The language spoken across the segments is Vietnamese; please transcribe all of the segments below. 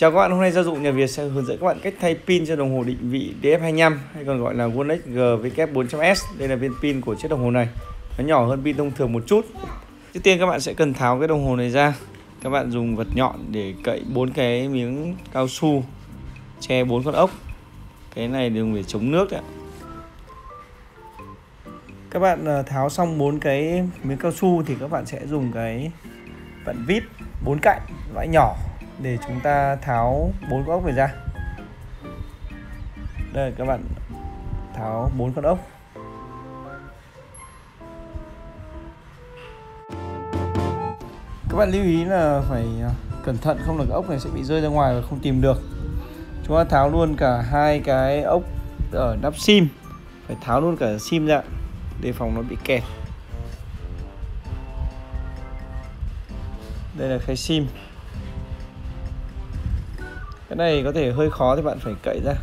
Chào các bạn, hôm nay gia dụng nhà Việt sẽ hướng dẫn các bạn cách thay pin cho đồng hồ định vị DF25 hay còn gọi là Rolex GW400S. Đây là viên pin của chiếc đồng hồ này. Nó nhỏ hơn pin thông thường một chút. Trước tiên các bạn sẽ cần tháo cái đồng hồ này ra. Các bạn dùng vật nhọn để cậy bốn cái miếng cao su che bốn con ốc. Cái này dùng để chống nước đấy Các bạn à, tháo xong bốn cái miếng cao su thì các bạn sẽ dùng cái vặn vít bốn cạnh loại nhỏ để chúng ta tháo bốn con ốc này ra. Đây các bạn tháo bốn con ốc. Các bạn lưu ý là phải à, cẩn thận, không là cái ốc này sẽ bị rơi ra ngoài và không tìm được. Chúng ta tháo luôn cả hai cái ốc ở nắp sim. Phải tháo luôn cả sim ra để phòng nó bị kẹt. Đây là khay sim cái này có thể hơi khó thì bạn phải cậy ra.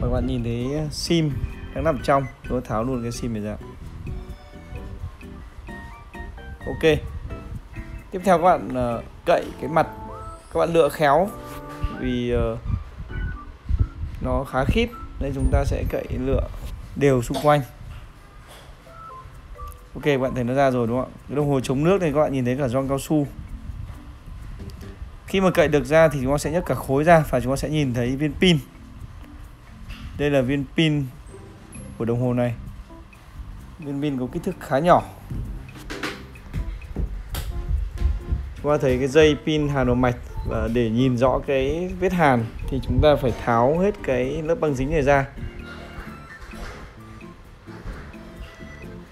Và bạn nhìn thấy sim đang nằm trong tôi tháo luôn cái sim này ra. Ok. Tiếp theo các bạn uh, cậy cái mặt. Các bạn lựa khéo vì uh, nó khá khít nên chúng ta sẽ cậy lựa đều xung quanh. Ok bạn thấy nó ra rồi đúng không ạ? Cái đồng hồ chống nước này các bạn nhìn thấy cả gioăng cao su khi mà cậy được ra thì chúng ta sẽ nhấc cả khối ra và chúng ta sẽ nhìn thấy viên pin. Đây là viên pin của đồng hồ này. Viên pin có kích thước khá nhỏ. Chúng ta thấy cái dây pin hàn vào mạch và để nhìn rõ cái vết hàn thì chúng ta phải tháo hết cái lớp băng dính này ra.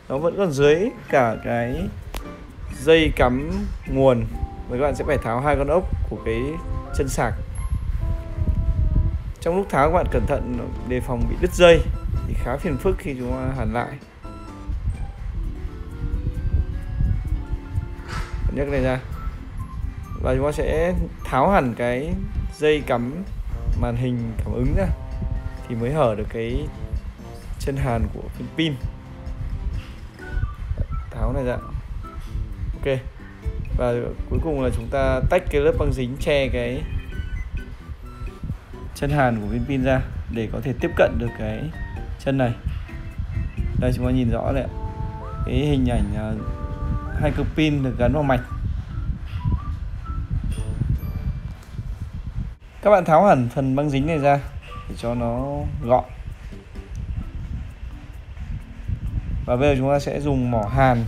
Nó vẫn còn dưới cả cái dây cắm nguồn và các bạn sẽ phải tháo hai con ốc của cái chân sạc. Trong lúc tháo các bạn cẩn thận, đề phòng bị đứt dây thì khá phiền phức khi chúng ta hàn lại. Nhấc này ra. Và chúng ta sẽ tháo hẳn cái dây cắm màn hình cảm ứng ra thì mới hở được cái chân hàn của pin. Tháo này ra. Ok và cuối cùng là chúng ta tách cái lớp băng dính che cái chân hàn của viên pin ra để có thể tiếp cận được cái chân này. Đây, chúng ta nhìn rõ đấy cái hình ảnh à, hai cực pin được gắn vào mạch. Các bạn tháo hẳn phần băng dính này ra để cho nó gọn. Và bây giờ chúng ta sẽ dùng mỏ hàn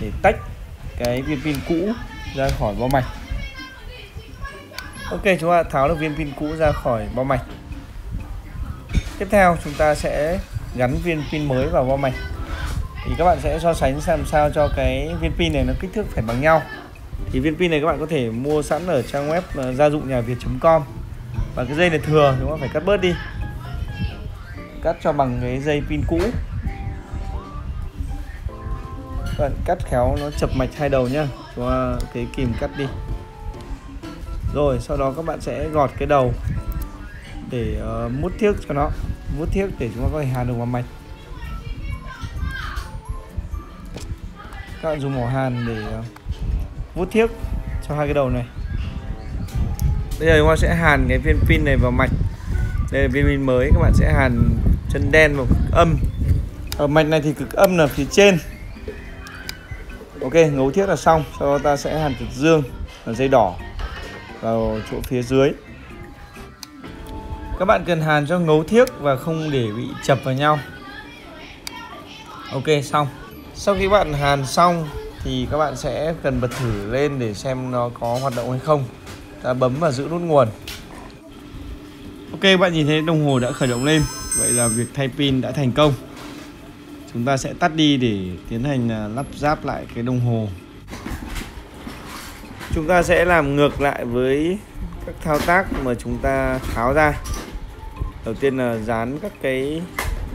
để tách cái viên pin cũ ra khỏi bo mạch. Ok, chúng ta tháo được viên pin cũ ra khỏi bo mạch. Tiếp theo, chúng ta sẽ gắn viên pin mới vào bo mạch. Thì các bạn sẽ so sánh xem sao cho cái viên pin này nó kích thước phải bằng nhau. Thì viên pin này các bạn có thể mua sẵn ở trang web ờ, gia dụng nhà việt.com và cái dây này thừa chúng ta phải cắt bớt đi. Cắt cho bằng cái dây pin cũ các bạn cắt khéo nó chập mạch hai đầu nhá. Cho cái kìm cắt đi. Rồi sau đó các bạn sẽ gọt cái đầu để uh, mút thiếc cho nó. Mút thiếc để chúng ta có thể hàn được vào mạch. Các bạn dùng mỏ hàn để uh, mút thiếc cho hai cái đầu này. Bây giờ chúng ta sẽ hàn cái viên pin này vào mạch. Đây là viên pin mới các bạn sẽ hàn chân đen vào cực âm. Ở mạch này thì cực âm là phía trên ok, ngấu thiết là xong. Sau đó ta sẽ hàn cực dương và dây đỏ vào chỗ phía dưới. Các bạn cần hàn cho ngấu thiếc và không để bị chập vào nhau. Ok, xong. Sau khi bạn hàn xong thì các bạn sẽ cần bật thử lên để xem nó có hoạt động hay không. Ta bấm và giữ nút nguồn. Ok, bạn nhìn thấy đồng hồ đã khởi động lên. Vậy là việc thay pin đã thành công chúng ta sẽ tắt đi để tiến hành à, lắp ráp lại cái đồng hồ. Chúng ta sẽ làm ngược lại với các thao tác mà chúng ta tháo ra. Đầu tiên là dán các cái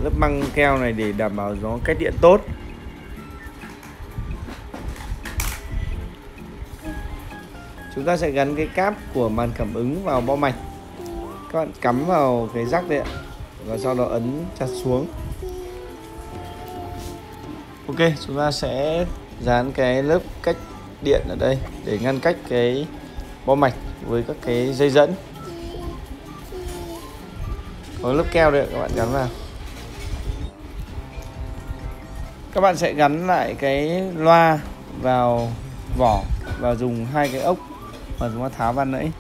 lớp băng keo này để đảm bảo nó cách điện tốt. Chúng ta sẽ gắn cái cáp của màn cảm ứng vào bo mạch. Các bạn cắm vào cái rắc đấy ạ, và sau đó ấn chặt xuống ok, chúng ta sẽ dán cái lớp cách điện ở đây để ngăn cách cái bo mạch với các cái dây dẫn. Có lớp keo đấy các bạn gắn vào. Các bạn sẽ gắn lại cái loa vào vỏ và dùng hai cái ốc mà chúng ta tháo van nãy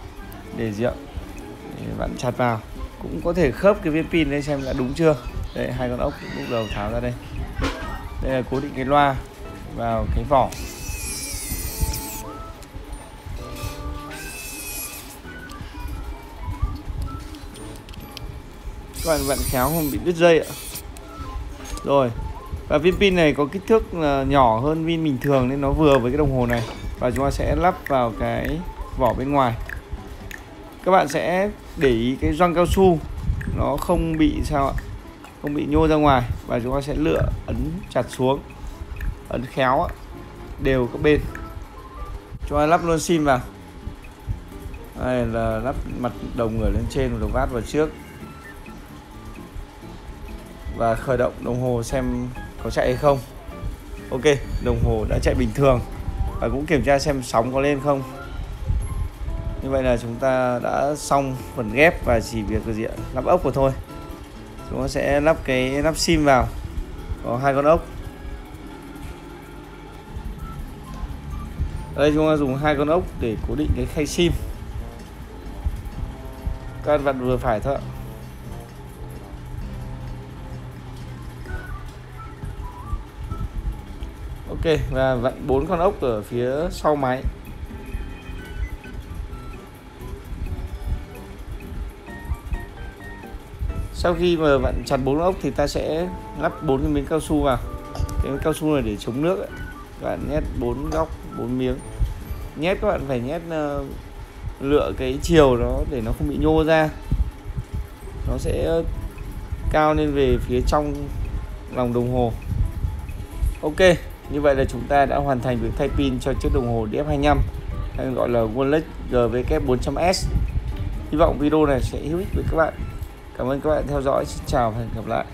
để rượu. Để bạn chặt vào. Cũng có thể khớp cái viên pin lên xem đã đúng chưa. Đây, hai con ốc lúc đầu tháo ra đây đây là cố định cái loa vào cái vỏ. Các bạn vặn khéo không bị đứt dây ạ. Rồi, và viên pin này có kích thước nhỏ hơn pin bình thường nên nó vừa với cái đồng hồ này. Và chúng ta sẽ lắp vào cái vỏ bên ngoài. Các bạn sẽ để ý cái gioăng cao su, nó không bị sao ạ không bị nhô ra ngoài và chúng ta sẽ lựa ấn chặt xuống, ấn khéo đều các bên. Chúng ta lắp luôn sim vào. Đây là lắp mặt đầu ngửa lên trên và đầu vát vào trước. Và khởi động đồng hồ xem có chạy hay không. Ok, đồng hồ đã chạy bình thường và cũng kiểm tra xem sóng có lên không. Như vậy là chúng ta đã xong phần ghép và chỉ việc là gì ạ? Lắp ốc của thôi chúng ta sẽ lắp cái lắp sim vào. Có hai con ốc. Đây, chúng ta dùng hai con ốc để cố định cái khay sim. Các bạn vặn vừa phải thôi ạ. Ok, và vặn bốn con ốc ở phía sau máy. Sau khi mà vặn chặt bốn ốc thì ta sẽ lắp bốn cái miếng cao su vào. Cái miếng cao su này để chống nước ấy. các bạn nhét bốn góc bốn miếng. Nhét các bạn phải nhét uh, lựa cái chiều đó để nó không bị nhô ra. Nó sẽ cao lên về phía trong lòng đồng hồ. Ok như vậy là chúng ta đã hoàn thành việc thay pin cho chiếc đồng hồ DF25 hay gọi là Rolex GVK 400S hy vọng video này sẽ hữu ích với các bạn cảm ơn các bạn theo dõi. Xin chào và hẹn gặp lại.